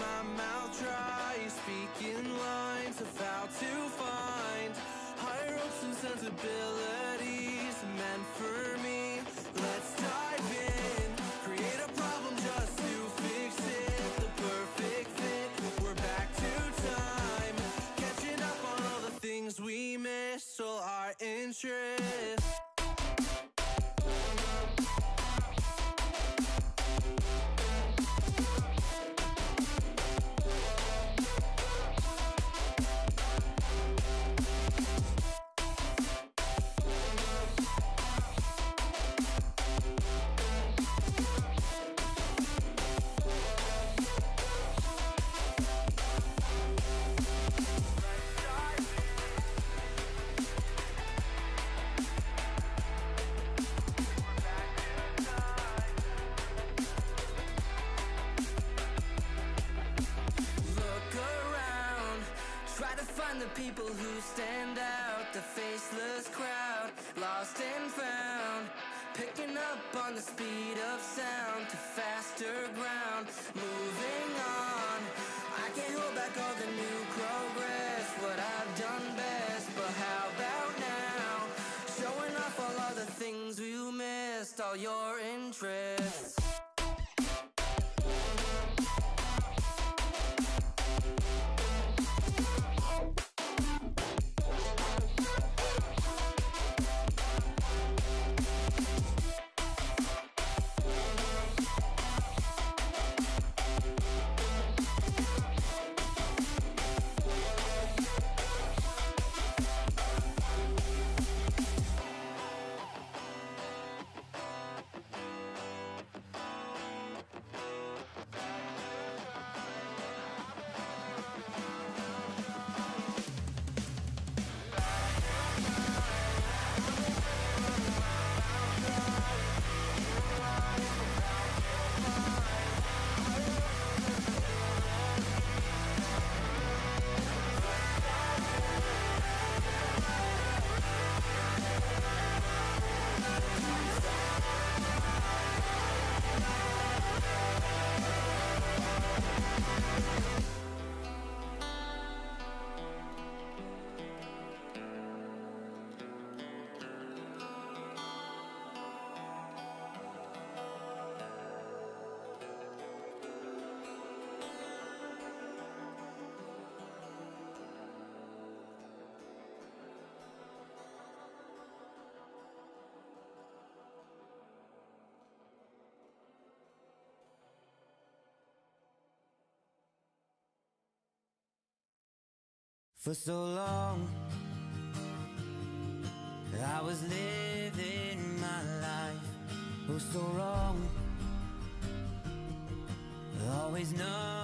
my mouth. the people who stand out, the faceless crowd, lost and found. Picking up on the speed of sound to faster ground, moving on. I can't hold back all the new progress, what I've done best, but how about now? Showing off all of the things we missed, all your interest. For so long I was living my life Oh so wrong. Always know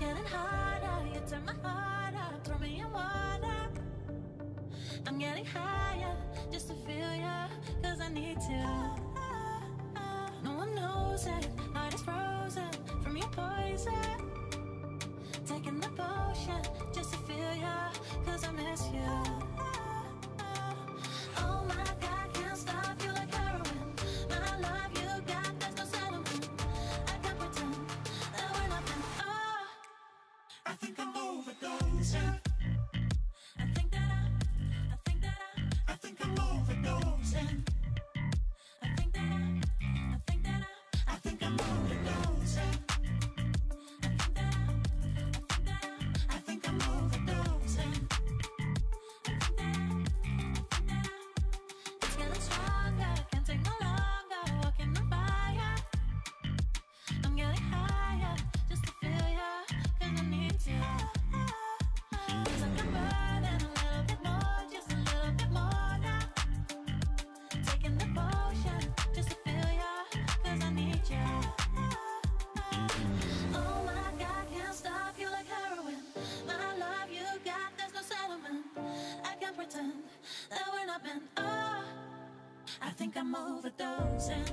getting harder. You turn my heart up, throw me in water. I'm getting higher just to feel you, cause I need to. No one knows it, heart is frozen from your poison. Taking the potion just to feel you, cause I miss you. I think I'm overdosing.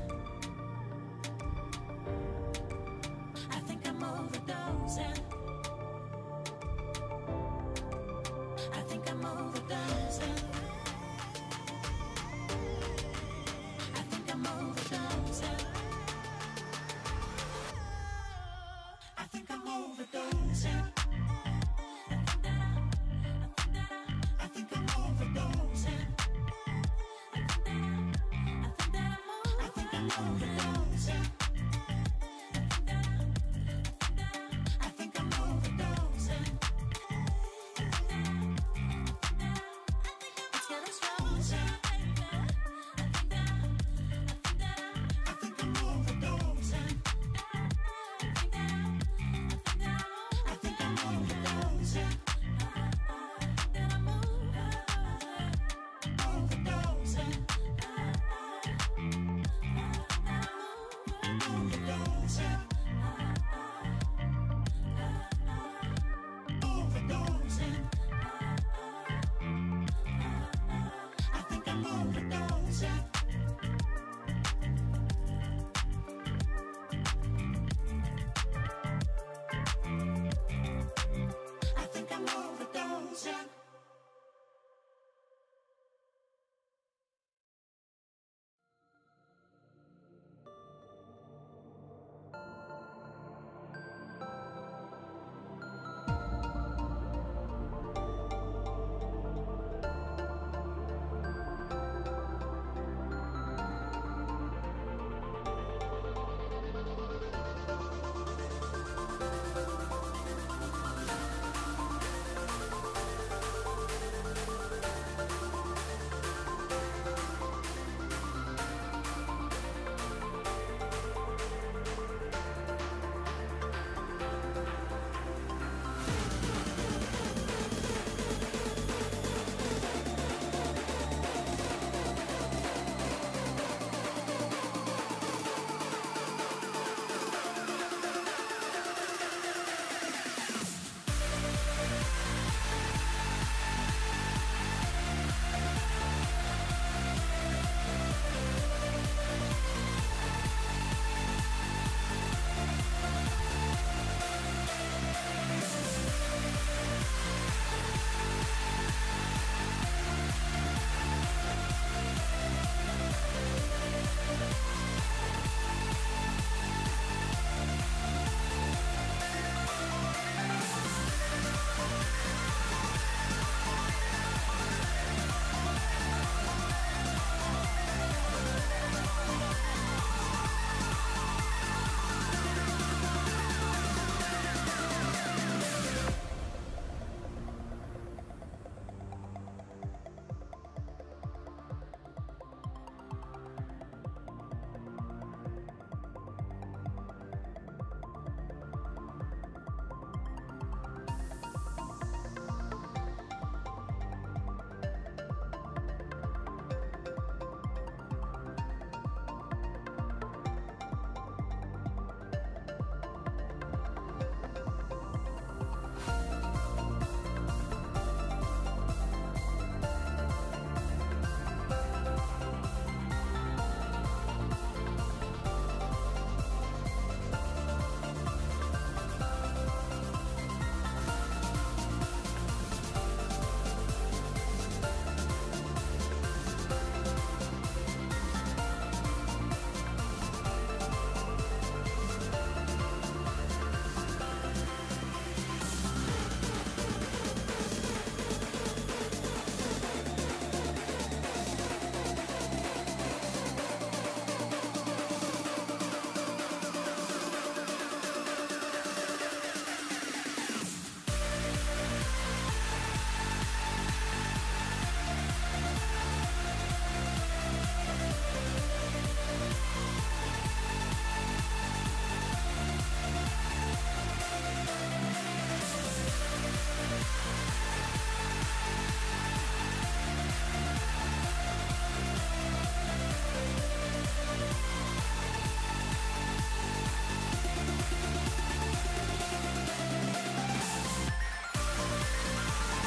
I think I'm overdosing. Ooh.